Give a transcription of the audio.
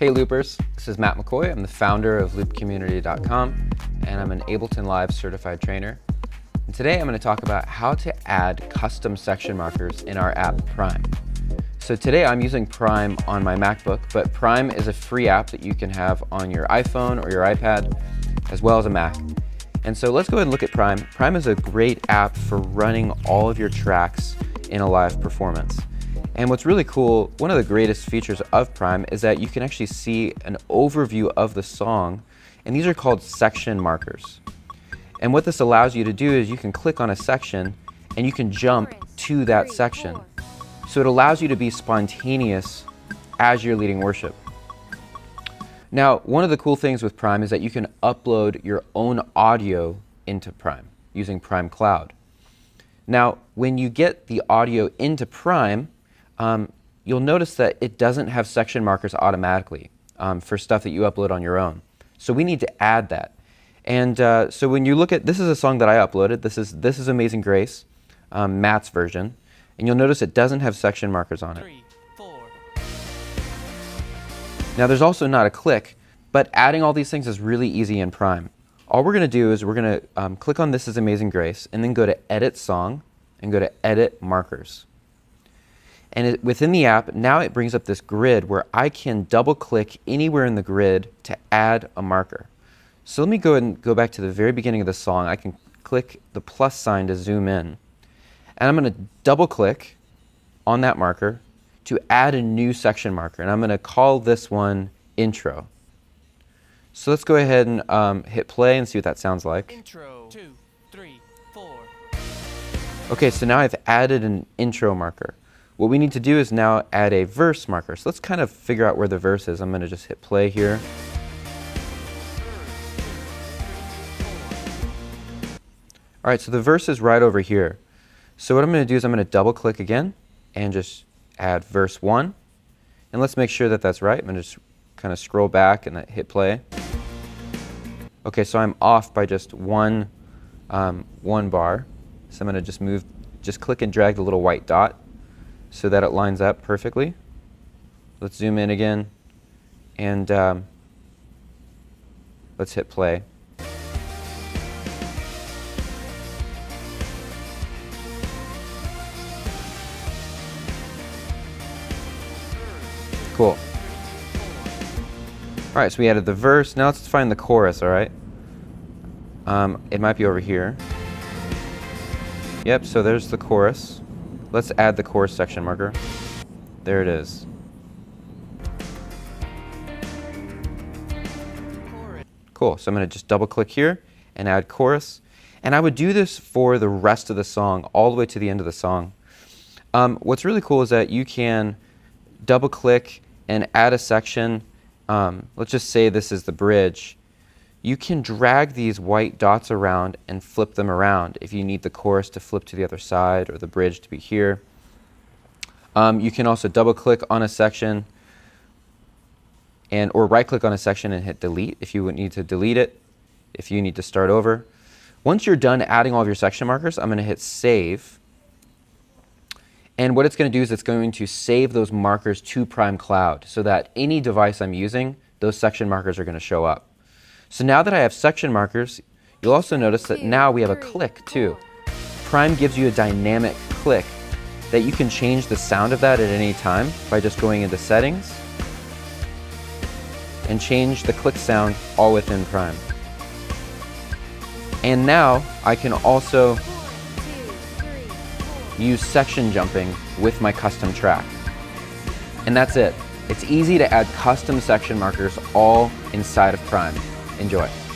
Hey Loopers, this is Matt McCoy. I'm the founder of loopcommunity.com and I'm an Ableton Live certified trainer. And today I'm going to talk about how to add custom section markers in our app Prime. So today I'm using Prime on my MacBook, but Prime is a free app that you can have on your iPhone or your iPad, as well as a Mac. And so let's go ahead and look at Prime. Prime is a great app for running all of your tracks in a live performance. And what's really cool, one of the greatest features of Prime is that you can actually see an overview of the song, and these are called section markers. And what this allows you to do is you can click on a section and you can jump to that section. So it allows you to be spontaneous as you're leading worship. Now, one of the cool things with Prime is that you can upload your own audio into Prime using Prime Cloud. Now, when you get the audio into Prime, um, you'll notice that it doesn't have section markers automatically um, for stuff that you upload on your own. So we need to add that. And uh, so when you look at, this is a song that I uploaded. This is, this is Amazing Grace, um, Matt's version. And you'll notice it doesn't have section markers on it. Three, now there's also not a click, but adding all these things is really easy in Prime. All we're going to do is we're going to um, click on This is Amazing Grace and then go to Edit Song and go to Edit Markers. And it, within the app, now it brings up this grid where I can double click anywhere in the grid to add a marker. So let me go and go back to the very beginning of the song. I can click the plus sign to zoom in. And I'm going to double click on that marker to add a new section marker. And I'm going to call this one intro. So let's go ahead and um, hit play and see what that sounds like. Intro, two, three, four. Okay, so now I've added an intro marker. What we need to do is now add a verse marker. So let's kind of figure out where the verse is. I'm going to just hit play here. All right, so the verse is right over here. So what I'm going to do is I'm going to double click again and just add verse 1. And let's make sure that that's right. I'm going to just kind of scroll back and hit play. Okay, so I'm off by just one, um, one bar. So I'm going to just move, just click and drag the little white dot so that it lines up perfectly. Let's zoom in again and um, let's hit play. Cool. All right, so we added the verse. Now let's find the chorus, all right? Um, it might be over here. Yep, so there's the chorus. Let's add the chorus section marker. There it is. Cool, so I'm gonna just double click here and add chorus. And I would do this for the rest of the song, all the way to the end of the song. Um, what's really cool is that you can double click and add a section, um, let's just say this is the bridge, you can drag these white dots around and flip them around if you need the chorus to flip to the other side or the bridge to be here. Um, you can also double click on a section and or right click on a section and hit delete if you would need to delete it, if you need to start over. Once you're done adding all of your section markers, I'm going to hit save and what it's going to do is it's going to save those markers to Prime Cloud so that any device I'm using, those section markers are going to show up. So now that I have section markers, you'll also notice that now we have a click too. Prime gives you a dynamic click that you can change the sound of that at any time by just going into settings and change the click sound all within Prime. And now I can also use section jumping with my custom track. And that's it. It's easy to add custom section markers all inside of Prime. Enjoy.